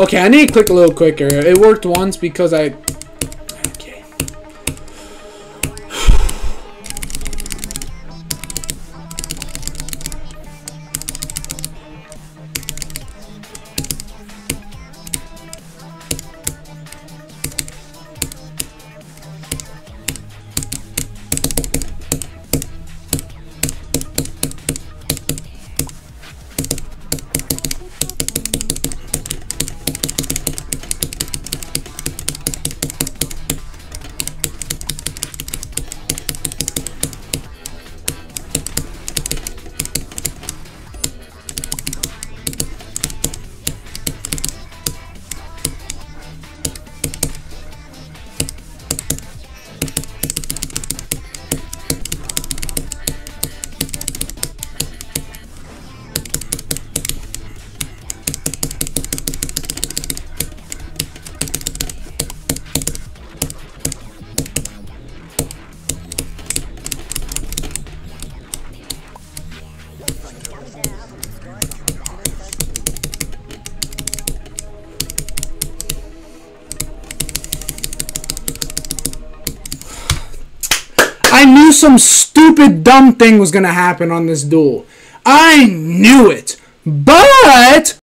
Okay, I need to click a little quicker. It worked once because I... Okay. I knew some stupid dumb thing was gonna happen on this duel. I knew it. But